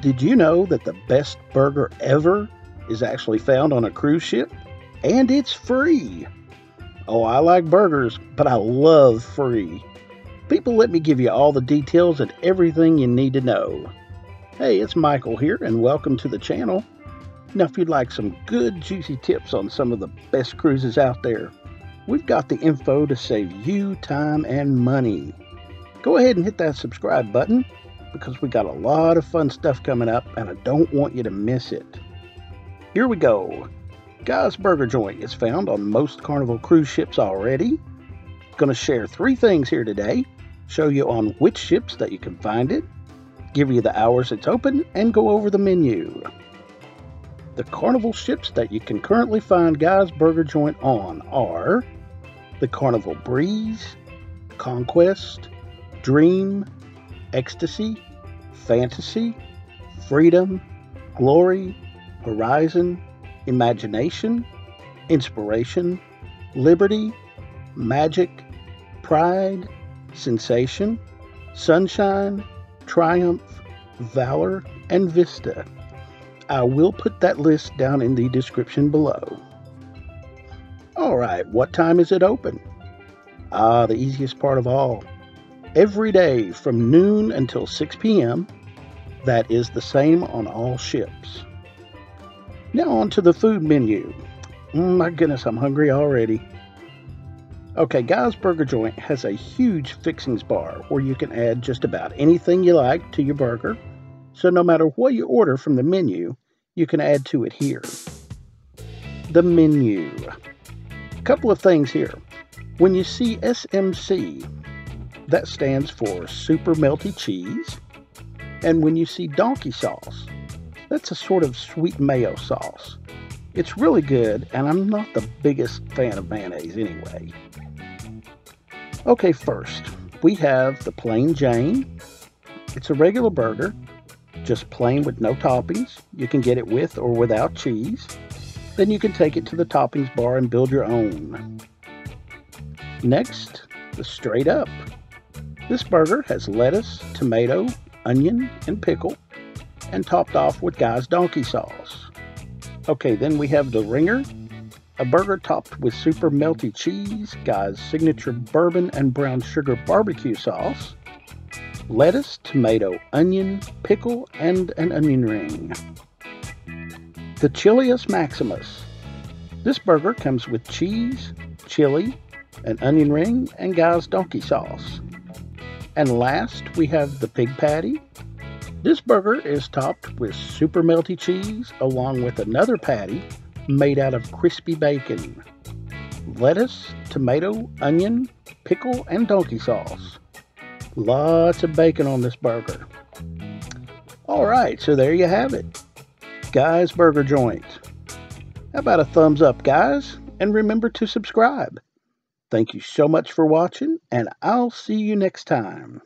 Did you know that the best burger ever is actually found on a cruise ship? And it's free. Oh, I like burgers, but I love free. People, let me give you all the details and everything you need to know. Hey, it's Michael here, and welcome to the channel. Now, if you'd like some good, juicy tips on some of the best cruises out there, we've got the info to save you time and money. Go ahead and hit that subscribe button because we got a lot of fun stuff coming up and I don't want you to miss it. Here we go. Guy's Burger Joint is found on most Carnival cruise ships already. Going to share three things here today. Show you on which ships that you can find it, give you the hours it's open, and go over the menu. The Carnival ships that you can currently find Guy's Burger Joint on are the Carnival Breeze, Conquest, Dream, ecstasy, fantasy, freedom, glory, horizon, imagination, inspiration, liberty, magic, pride, sensation, sunshine, triumph, valor, and vista. I will put that list down in the description below. All right, what time is it open? Ah, the easiest part of all every day from noon until 6 p.m. That is the same on all ships. Now on to the food menu. Mm, my goodness, I'm hungry already. Okay, Guy's Burger Joint has a huge fixings bar where you can add just about anything you like to your burger. So no matter what you order from the menu, you can add to it here. The menu. A couple of things here. When you see SMC, that stands for super melty cheese. And when you see donkey sauce, that's a sort of sweet mayo sauce. It's really good, and I'm not the biggest fan of mayonnaise anyway. Okay, first, we have the Plain Jane. It's a regular burger, just plain with no toppings. You can get it with or without cheese. Then you can take it to the toppings bar and build your own. Next, the straight up. This burger has lettuce, tomato, onion, and pickle, and topped off with Guy's donkey sauce. Okay, then we have the ringer, a burger topped with super melty cheese, Guy's signature bourbon and brown sugar barbecue sauce, lettuce, tomato, onion, pickle, and an onion ring. The Chilius Maximus. This burger comes with cheese, chili, an onion ring, and Guy's donkey sauce. And last, we have the pig patty. This burger is topped with super melty cheese along with another patty made out of crispy bacon, lettuce, tomato, onion, pickle, and donkey sauce. Lots of bacon on this burger. All right, so there you have it. Guys Burger Joint. How about a thumbs up, guys? And remember to subscribe. Thank you so much for watching, and I'll see you next time.